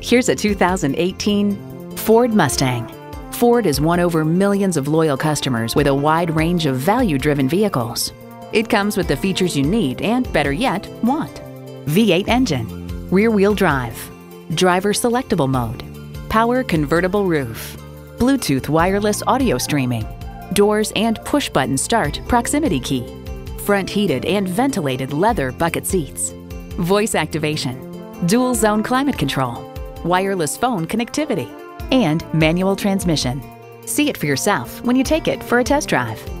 Here's a 2018 Ford Mustang. Ford has won over millions of loyal customers with a wide range of value-driven vehicles. It comes with the features you need and, better yet, want. V8 engine, rear-wheel drive, driver selectable mode, power convertible roof, Bluetooth wireless audio streaming, doors and push-button start proximity key, front heated and ventilated leather bucket seats, voice activation, dual zone climate control, wireless phone connectivity, and manual transmission. See it for yourself when you take it for a test drive.